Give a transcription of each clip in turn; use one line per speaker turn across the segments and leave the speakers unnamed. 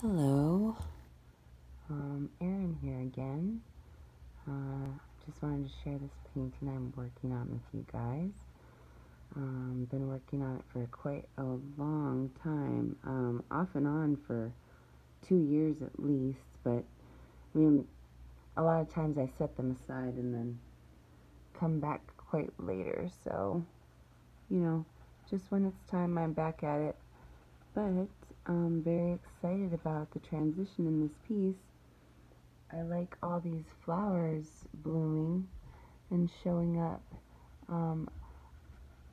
Hello, um, Erin here again. Uh, just wanted to share this painting I'm working on with you guys. Um, been working on it for quite a long time, um, off and on for two years at least, but I mean, a lot of times I set them aside and then come back quite later, so, you know, just when it's time I'm back at it. But I'm very excited about the transition in this piece. I like all these flowers blooming and showing up. Um,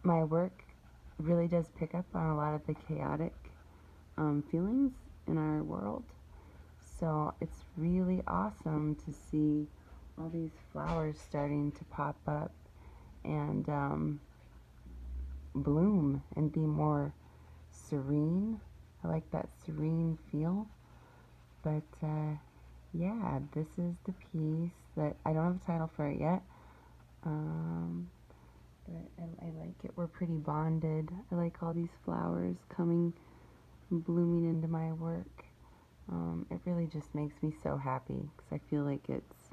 my work really does pick up on a lot of the chaotic um, feelings in our world. So it's really awesome to see all these flowers starting to pop up and um, bloom and be more serene. I like that serene feel. But uh, yeah, this is the piece that I don't have a title for it yet. Um, but I, I like it. We're pretty bonded. I like all these flowers coming blooming into my work. Um, it really just makes me so happy because I feel like it's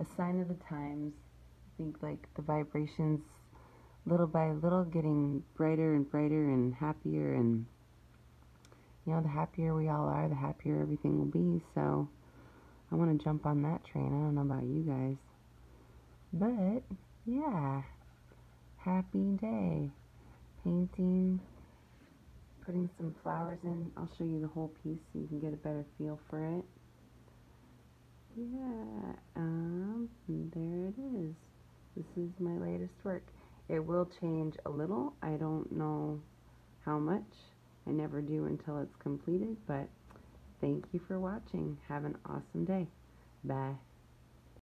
a sign of the times. I think like the vibrations little by little getting brighter and brighter and happier and you know the happier we all are the happier everything will be. So I want to jump on that train. I don't know about you guys. But yeah. Happy day. Painting putting some flowers in. I'll show you the whole piece so you can get a better feel for it. Yeah um there it is. This is my latest work it will change a little. I don't know how much. I never do until it's completed, but thank you for watching. Have an awesome day. Bye.